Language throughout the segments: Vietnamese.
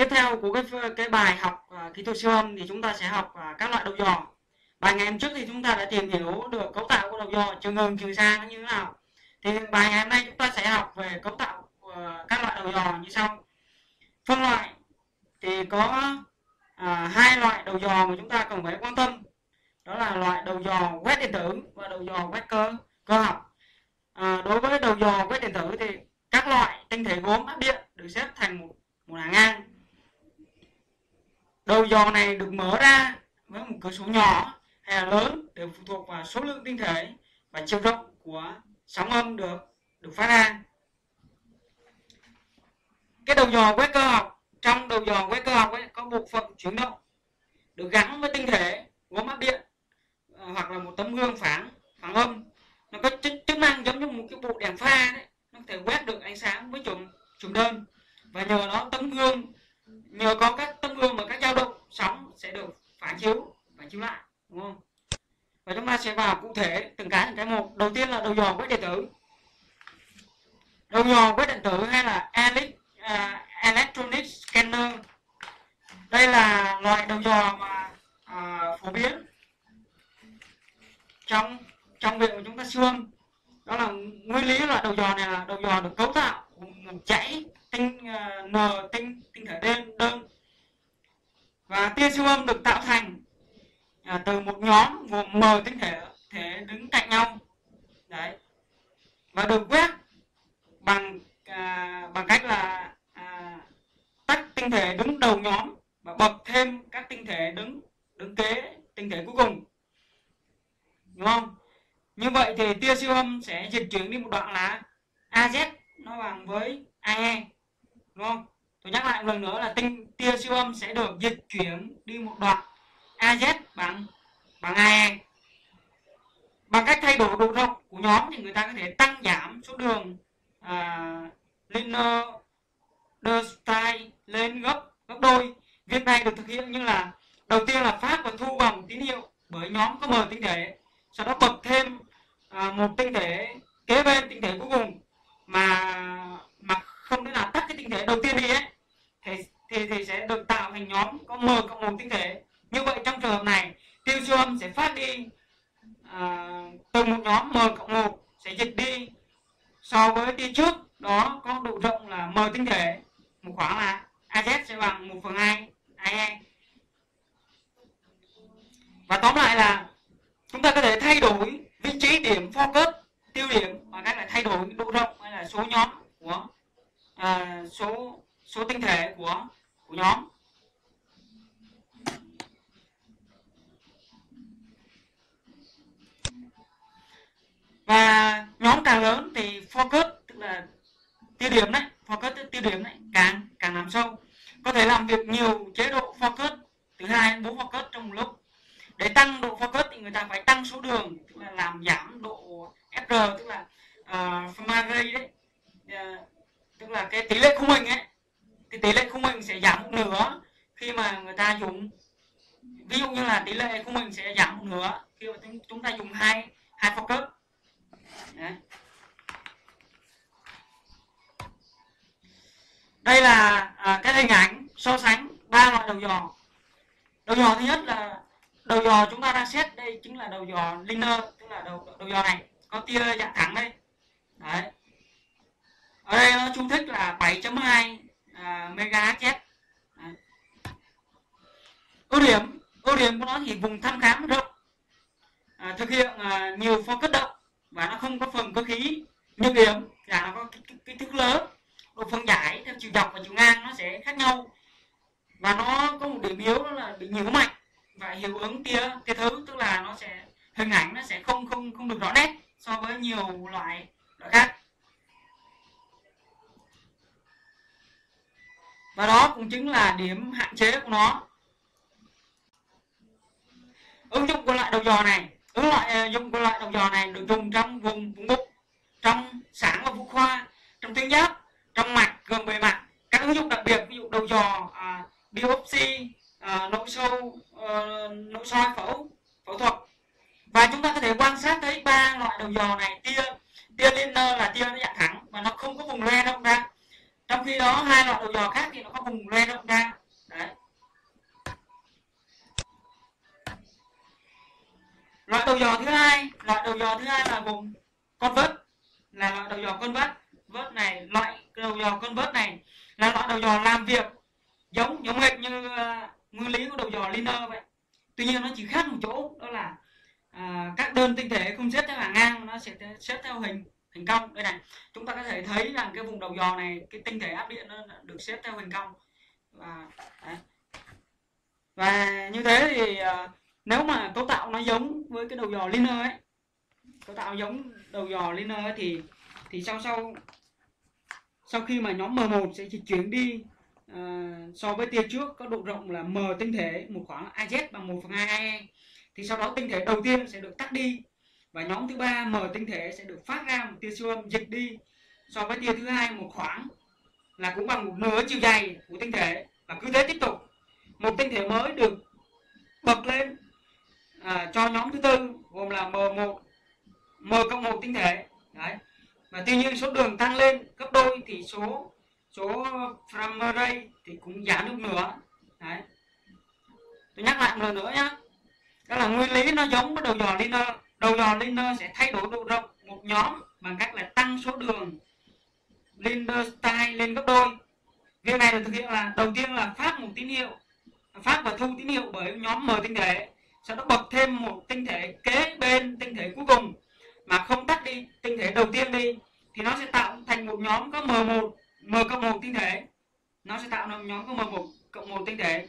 tiếp theo của cái cái bài học uh, kỹ thuật siêu âm thì chúng ta sẽ học uh, các loại đầu dò. Bài ngày hôm trước thì chúng ta đã tìm hiểu được cấu tạo của đầu dò trường ngừng trường xa nó như thế nào. Thì bài ngày hôm nay chúng ta sẽ học về cấu tạo của các loại đầu dò như sau. Phân loại thì có uh, hai loại đầu dò mà chúng ta cần phải quan tâm. Đó là loại đầu dò quét điện tử và đầu dò quét cơ cơ học. Uh, đối với đầu dò quét điện tử thì các loại tinh thể gốm áp điện được xếp thành một một hàng ngang đầu dò này được mở ra với một cửa sổ nhỏ hay là lớn đều phụ thuộc vào số lượng tinh thể và chiều rộng của sóng âm được được phát ra. Cái đầu dò quét cơ học trong đầu dò quét cơ học ấy có bộ phận chuyển động được gắn với tinh thể gồm áp điện ờ, hoặc là một tấm gương phản phản âm. Nó có chức, chức năng giống như một cái bộ đèn pha đấy nó có thể quét được ánh sáng với chùm chùm đơn. Và nhờ nó tấm gương nhờ có các tấm mà và các dao động sóng sẽ được phản chiếu phản chiếu lại đúng không? Và chúng ta sẽ vào cụ thể từng cái từng cái một. Đầu tiên là đầu dò quét điện tử. Đầu dò quét điện tử hay là elect, uh, à, electronic scanner. Đây là loại đầu dò mà uh, phổ biến trong trong việc của chúng ta xương đó là nguyên lý loại đầu dò này là đầu dò được cấu tạo một chảy tinh uh, n tinh tinh thể đơn đơn siêu âm được tạo thành à, từ một nhóm gồm m tinh thể thể đứng cạnh nhau. Đấy. Và được quét bằng à, bằng cách là à, tách tinh thể đứng đầu nhóm và bật thêm các tinh thể đứng đứng kế tinh thể cuối cùng. Đúng không? Như vậy thì tia siêu âm sẽ dịch chuyển đi một đoạn là az nó bằng với ae đúng không? Tôi nhắc lại lần nữa là tinh tia siêu âm sẽ được dịch chuyển đi một đoạn az bằng bằng ae bằng cách thay đổi độ rộng của nhóm thì người ta có thể tăng giảm số đường à, uh, linear style lên gấp gấp đôi. Việc này được thực hiện như là đầu tiên là phát và thu vòng tín hiệu bởi nhóm có m tinh thể sau đó bật thêm uh, một tinh thể kế bên tinh thể cuối cùng. Mà mà không thể nào tắt cái tinh thể đầu tiên đi ấy thì thì thì sẽ được tạo thành nhóm có m cộng một tinh thể. Như vậy trong trường hợp này tiêu siêu âm sẽ phát đi à, từ một nhóm m cộng một sẽ dịch đi. So với tia trước đó có độ rộng là m tinh thể một khoảng là az sẽ bằng 1 phần hai ae và tóm lại là chúng ta có thể thay đổi vị trí điểm focus tiêu điểm bằng cách là thay đổi độ rộng hay là số nhóm của à, số số tinh thể của của nhóm. Và nhóm càng lớn thì focus tức là tiêu điểm đấy focus tiêu điểm đấy càng càng làm sâu. Có thể làm việc nhiều chế độ focus từ hai đến bốn focus trong một lúc. Để tăng độ focus thì người ta phải tăng số đường tức là làm giảm độ fr tức là ờ, uh, rate đấy. Uh, tức là cái tỷ lệ khung hình ấy cái tỷ lệ khung hình sẽ giảm một nửa khi mà người ta dùng. Ví dụ như là tỷ lệ khung hình sẽ giảm một nửa khi mà chúng ta dùng hai hai focus. Đấy. đây là à, cái hình ảnh so sánh ba loại đầu dò đầu dò thứ nhất là đầu dò chúng ta đang xét đây chính là đầu dò linear tức là đầu đầu dò này. Có tia dạng thẳng đây. Đấy. Ở đây nó chú thích là 7.2 à, MHz ưu điểm ưu điểm của nó thì vùng thăm khám rộng. À, thực hiện à, nhiều focus động và nó không có phần cơ khí nhược điểm, là nó có kích thước lớn. Độ phân giải theo chiều dọc và chiều ngang nó sẽ khác nhau. Và nó có một điểm yếu đó là bị nhiễu mạnh và hiệu ứng tia tia thứ, tức là nó sẽ, hình ảnh nó sẽ không không không được rõ nét so với nhiều loại loại khác. Và đó cũng chính là điểm hạn chế của nó. Ứng dụng của loại đầu dò này ứng ờ, loại dùng của loại đầu dò này được dùng trong vùng vùng bụng trong sản và phụ khoa trong tuyến giáp trong mạch gần bề mặt. Các ứng dụng đặc biệt ví dụ đầu dò à, biopsy à, nội sâu à, nội soi phẫu phẫu thuật. Và chúng ta có thể quan sát thấy ba loại đầu dò này tia tia laser là tia nó dạng thẳng và nó không có vùng loe đâu ra. Trong khi đó hai loại đầu dò khác thì nó có vùng loe rộng ra. Loại đầu dò thứ hai loại đầu dò thứ hai là vùng con vớt. Là loại đầu dò con vớt. Vớt này loại đầu dò con vớt này là loại đầu dò làm việc giống giống hệt như uh, nguyên lý của đầu dò liner vậy. Tuy nhiên nó chỉ khác một chỗ đó là uh, các đơn tinh thể không xếp theo hàng ngang nó sẽ xếp theo hình hình cong. Đây này chúng ta có thể thấy rằng cái vùng đầu dò này cái tinh thể áp điện nó được xếp theo hình cong. Và đấy. và như thế thì uh, nếu mà cấu tạo nó giống với cái đầu dò liner ấy cấu tạo giống đầu dò liner ấy, thì thì sau sau sau khi mà nhóm M1 sẽ chuyển đi uh, so với tia trước có độ rộng là M tinh thể một khoảng AZ bằng 1 phần 2 AE thì sau đó tinh thể đầu tiên sẽ được tắt đi và nhóm thứ ba M tinh thể sẽ được phát ra một tia siêu âm dịch đi. So với tia thứ hai một khoảng là cũng bằng một nửa chiều dài của tinh thể và cứ thế tiếp tục. Một tinh thể mới được bật lên à, cho nhóm thứ tư gồm là M1 M cộng một tinh thể. Đấy. Và tuy nhiên số đường tăng lên gấp đôi thì số số frame rate thì cũng giảm được nữa. Đấy. Tôi nhắc lại một lần nữa nhé đó là nguyên lý nó giống với đầu dò liner. Đầu dò liner sẽ thay đổi độ rộng một nhóm bằng cách là tăng số đường liner style lên gấp đôi. Việc này được thực hiện là đầu tiên là phát một tín hiệu phát và thu tín hiệu bởi nhóm m tinh thể sau đó bật thêm một tinh thể kế bên tinh thể cuối cùng mà không tắt đi, tinh thể đầu tiên đi, thì nó sẽ tạo thành một nhóm có m1 m cộng một tinh thể. Nó sẽ tạo thành nhóm có m1 cộng một tinh thể.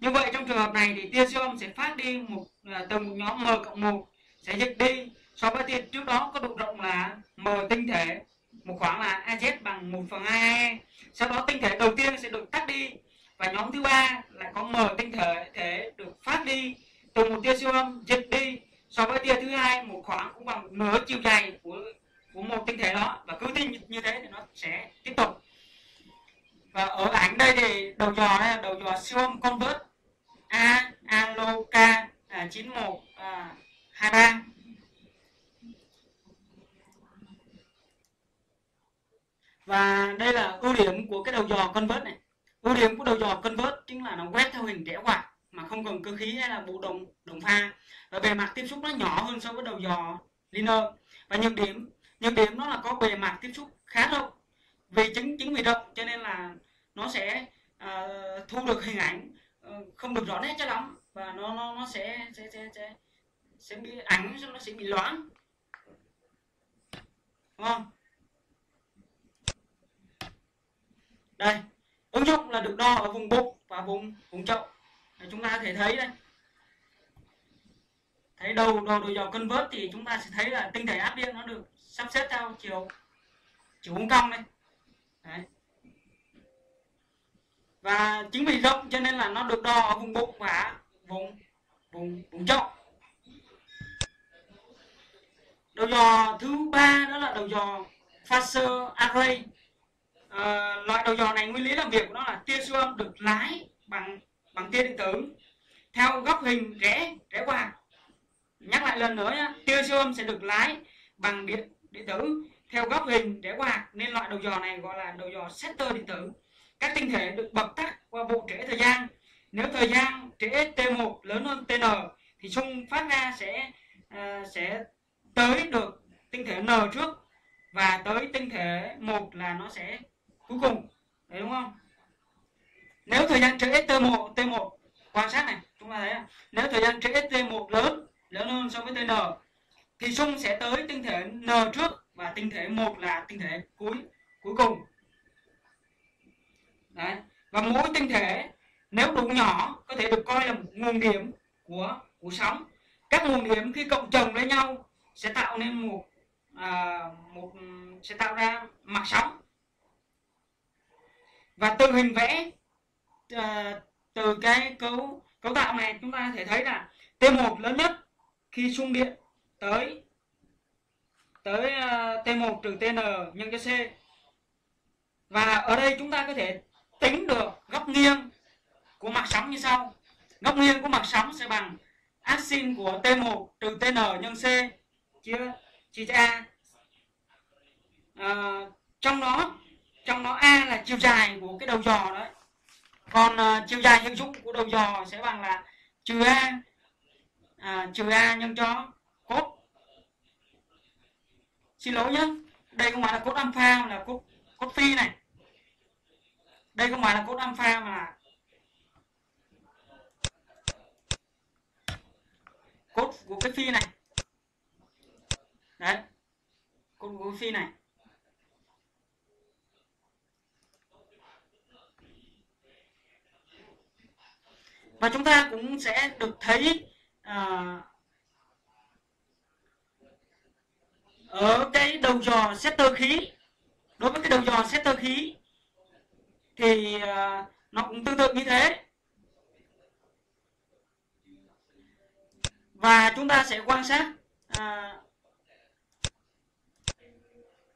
Như vậy trong trường hợp này thì tia siêu âm sẽ phát đi một à, từ một nhóm m cộng một, sẽ dịch đi. So với tia trước đó có độ rộng là m tinh thể, một khoảng là az bằng 1 phần 2 sau đó tinh thể đầu tiên sẽ được tắt đi và nhóm thứ ba lại có m tinh thể thể được phát đi từ một tia siêu âm dịch đi so với tia thứ hai một khoảng cũng bằng nửa chiều dài của của một tinh thể đó. Và cứ như, như thế thì nó sẽ tiếp tục. Và ở ảnh đây thì đầu dò đây là đầu dò siêu âm convert a alo k à, 91 à, 23 và đây là ưu điểm của cái đầu dò convert này. Ưu điểm của đầu dò convert chính là nó quét theo hình rẽ quạt không cần cơ khí hay là bộ đồng đồng pha. Và bề mặt tiếp xúc nó nhỏ hơn so với đầu dò liner và nhược điểm nhược điểm nó là có bề mặt tiếp xúc khá rộng vì chính chính vì rộng cho nên là nó sẽ uh, thu được hình ảnh uh, không được rõ nét cho lắm. Và nó nó nó sẽ sẽ sẽ sẽ, sẽ bị ảnh nó sẽ bị loãng. Đúng không? Đây ứng dụng là được đo ở vùng bụng và vùng vùng chậu chúng ta có thể thấy đây thấy đầu đầu đầu dò cân vớt thì chúng ta sẽ thấy là tinh thể áp điện nó được sắp xếp theo chiều chiều hướng cong đây Đấy. và chính vì rộng cho nên là nó được đo ở vùng bụng và vùng vùng vùng trọng. đầu dò thứ ba đó là đầu dò phaser array à, loại đầu dò này nguyên lý làm việc của nó là tia siêu âm được lái bằng bằng tia điện tử. Theo góc hình rẽ rẽ qua. Nhắc lại lần nữa nhé tia siêu âm sẽ được lái bằng điện điện tử. Theo góc hình rẽ qua nên loại đầu dò này gọi là đầu dò sector điện tử. Các tinh thể được bật tắt qua bộ trễ thời gian. Nếu thời gian trễ T1 lớn hơn TN thì xung phát ra sẽ uh, sẽ tới được tinh thể N trước. Và tới tinh thể một là nó sẽ cuối cùng. Đấy đúng không? Nếu thời gian trễ T1 T1 quan sát này chúng ta thấy à, nếu thời gian trễ T1 lớn lớn hơn so với TN thì xung sẽ tới tinh thể N trước và tinh thể một là tinh thể cuối cuối cùng Đấy. và mỗi tinh thể nếu đủ nhỏ có thể được coi là một nguồn điểm của của sóng các nguồn điểm khi cộng chồng với nhau sẽ tạo nên một à, một sẽ tạo ra mặt sóng và từ hình vẽ Ờ, từ cái cấu cấu tạo này chúng ta có thể thấy là T1 lớn nhất khi xung điện tới tới ờ, T1 trừ TN nhân cho C. Và ở đây chúng ta có thể tính được góc nghiêng của mặt sóng như sau. Góc nghiêng của mặt sóng sẽ bằng áp sin của T1 trừ TN nhân C chia chia cho A. À, trong đó trong đó a là chiều dài của cái đầu dò đấy còn uh, chiều dài hiệu dụng của đầu dò sẽ bằng là trừ a. À, trừ a nhân cho cốt. Xin lỗi nhé đây không phải là cốt alpha mà là cốt cốt phi này. Đây không phải là cốt alpha mà là cốt của cái phi này. Đấy cốt của cái phi này. Và chúng ta cũng sẽ được thấy à, ở cái đầu dò setter khí đối với cái đầu dò setter khí thì à, nó cũng tương tự như thế. Và chúng ta sẽ quan sát à,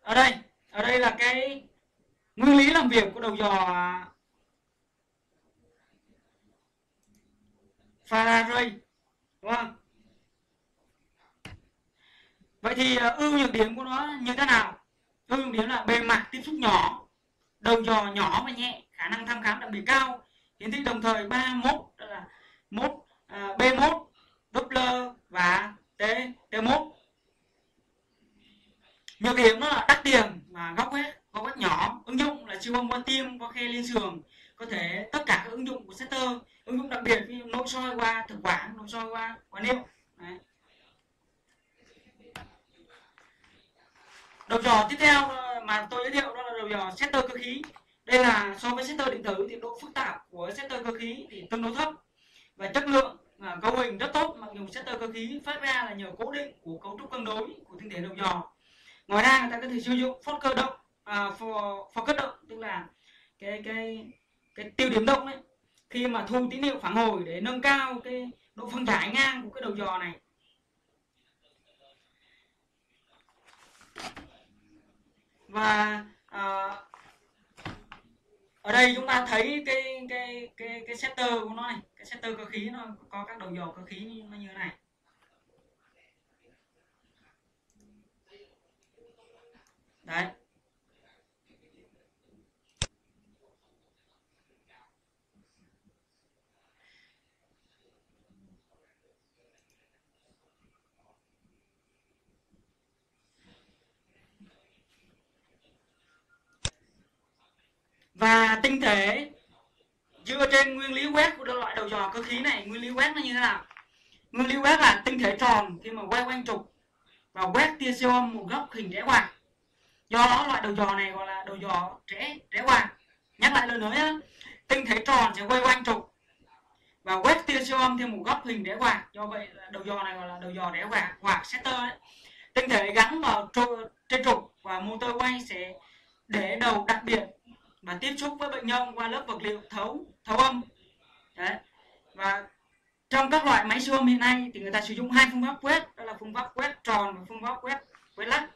ở đây ở đây là cái nguyên lý làm việc của đầu dò Faraday, đúng không? Vậy thì ờ, ưu nhược điểm của nó như thế nào? Ưu nhược điểm là bề mặt tiếp xúc nhỏ, đầu giò nhỏ và nhẹ, khả năng thăm khám đặc biệt cao. Hiển thị đồng thời ba mốt là mốt ờ, b mốt, Doppler và T T1 nhược điểm nó là đắt tiền và góc quét góc quét nhỏ. Ứng dụng là siêu âm qua tim qua khe liên sườn, có thể tất cả các ứng dụng của setter ứng dụng đặc biệt như nội soi qua thực quản nội soi qua quả niệu đầu dò tiếp theo ờ, mà tôi giới thiệu đó là đầu dò setter cơ khí. Đây là so với setter điện tử thì độ phức tạp của setter cơ khí thì tương đối thấp. Và chất lượng ờ, cấu hình rất tốt mặc dù setter cơ khí phát ra là nhờ cố định của cấu trúc cân đối của tinh thể đầu dò ngoài ra người ta có thể sử dụng phốt cơ động à, for, for động tức là cái cái cái tiêu điểm động đấy khi mà thu tín hiệu phản hồi để nâng cao cái độ phân giải ngang của cái đầu dò này. Và à, ở đây chúng ta thấy cái cái cái cái setter của nó này cái setter cơ khí nó có các đầu dò cơ khí nó như thế này. Đấy. Và tinh thể dựa trên nguyên lý quét của loại đầu dò cơ khí này nguyên lý quét nó như thế nào? Nguyên lý quét là tinh thể tròn khi mà quay quanh trục và quét tia siêu âm một góc hình rẽ quạt do đó loại đầu dò này gọi là đầu dò rẽ rẽ quạt nhắc lại lần nữa nhé tinh thể tròn sẽ quay quanh trục và quét tia siêu âm theo một góc hình rẽ quạt do vậy đầu dò này gọi là đầu dò rẽ quạt hoặc setter đấy. Tinh thể gắn vào trục, trên trục và motor quay sẽ để đầu đặc biệt và tiếp xúc với bệnh nhân qua lớp vật liệu thấu thấu âm. Đấy. và trong các loại máy siêu âm hiện nay thì người ta sử dụng hai phương pháp quét đó là phương pháp quét tròn và phương pháp quét quét lắc.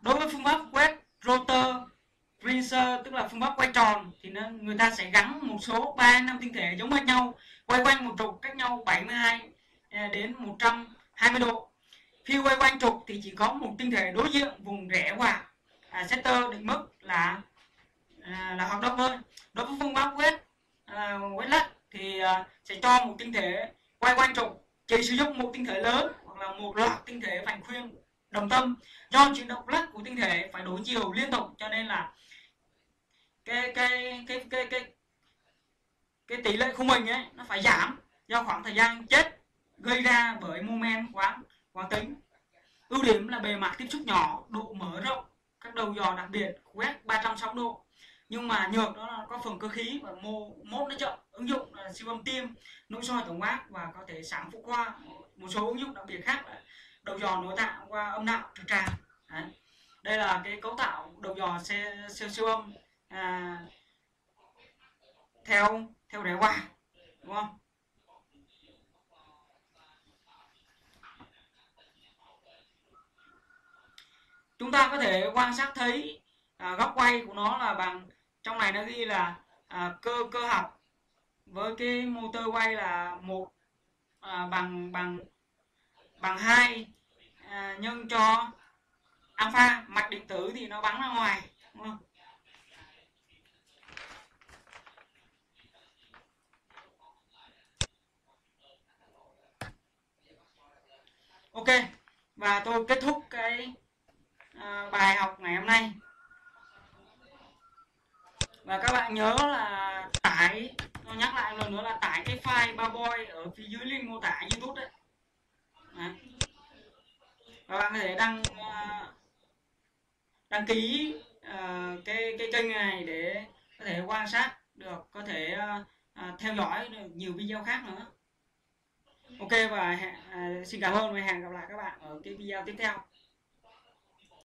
Đối với phương pháp quét rotor freezer tức là phương pháp quay tròn thì nó, người ta sẽ gắn một số 3 năm tinh thể giống hệt nhau quay quanh một trục cách nhau 72 à, đến 120 độ. Khi quay quanh trục thì chỉ có một tinh thể đối diện vùng rẽ quạt à, setter định mức là à, là hoạt động hơn đối với phương pháp quét à, quét lắc thì à, sẽ cho một tinh thể quay quanh trục. Chỉ sử dụng một tinh thể lớn hoặc là một loạt tinh thể vành khuyên đồng tâm. Do chuyển động lắc của tinh thể phải đổi chiều liên tục cho nên là cái cái cái cái cái cái tỷ lệ khung hình ấy nó phải giảm do khoảng thời gian chết gây ra bởi moment quán quán tính ưu điểm là bề mặt tiếp xúc nhỏ độ mở rộng các đầu dò đặc biệt quét 360 độ. Nhưng mà nhược đó là có phần cơ khí và mô mốt nó chậm. Ứng dụng là siêu âm tim nội soi tổng quát và có thể sáng phụ khoa. Một số ứng dụng đặc biệt khác là đầu dò nội tạng qua âm đạo trực tràng. Đấy. đây là cái cấu tạo đầu dò xe, xe siêu âm à, theo theo đáy qua đúng không? Chúng ta có thể quan sát thấy à, góc quay của nó là bằng trong này nó ghi là à, cơ cơ học với cái motor quay là một à, bằng bằng bằng hai à, nhân cho alpha mạch điện tử thì nó bắn ra ngoài đúng không? ok và tôi kết thúc cái À, bài học ngày hôm nay. Và các bạn nhớ là tải tôi nhắc lại lần nữa là tải cái file baboy ở phía dưới link mô tả youtube đấy, đấy. và bạn có thể đăng à, đăng ký uh, cái cái kênh này để có thể quan sát được có thể uh, theo dõi được nhiều video khác nữa. Ok và uh, xin cảm ơn và hẹn gặp lại các bạn ở cái video tiếp theo.